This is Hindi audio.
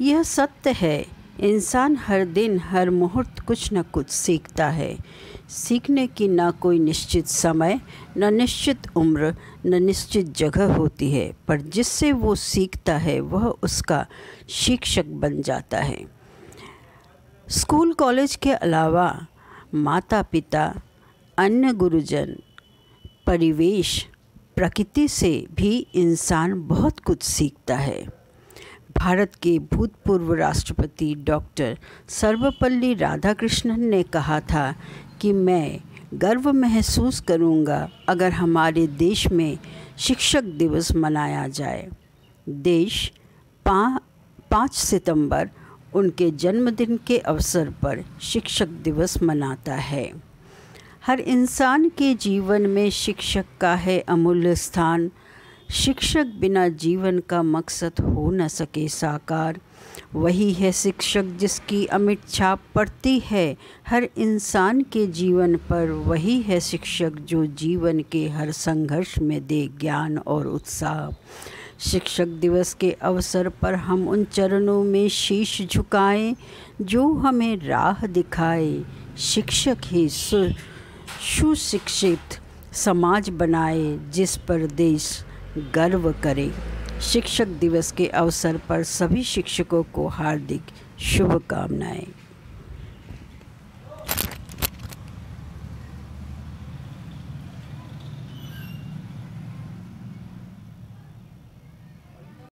यह सत्य है। इंसान हर दिन, हर मुहूर्त कुछ न कुछ सीखता है। सीखने की ना कोई निश्चित समय, न निश्चित उम्र, न निश्चित जगह होती है, पर जिससे वो सीखता है, वह उसका शिक्षक बन जाता है। स्कूल, कॉलेज के अलावा माता पिता अन्य गुरुजन, परिवेश, प्रकृति से भी इंसान बहुत कुछ सीखता है। भारत के भूतपूर्व राष्ट्रपति डॉक्टर सर्वपल्ली राधाकृष्णन ने कहा था कि मैं गर्व महसूस करूँगा अगर हमारे देश में शिक्षक दिवस मनाया जाए। देश पा, पाँच सितंबर उनके जन्मदिन के अवसर पर शिक्षक दिवस मनाता है। हर इंसान के जीवन में शिक्षक का है अमूल्य स्थान। शिक्षक बिना जीवन का मकसद हो न सके साकार। वही है शिक्षक जिसकी अमिट छाप पड़ती है। हर इंसान के जीवन पर वही है शिक्षक जो जीवन के हर संघर्ष में दे ज्ञान और उत्साह। शिक्षक दिवस के अवसर पर हम उन चरणों में शीश झुकाएँ जो हमें राह दिखाए। शिक्षक ही सुशिक्षित समाज बनाए जिस पर देश गर्व करें। शिक्षक दिवस के अवसर पर सभी शिक्षकों को हार्दिक शुभकामनाएँ।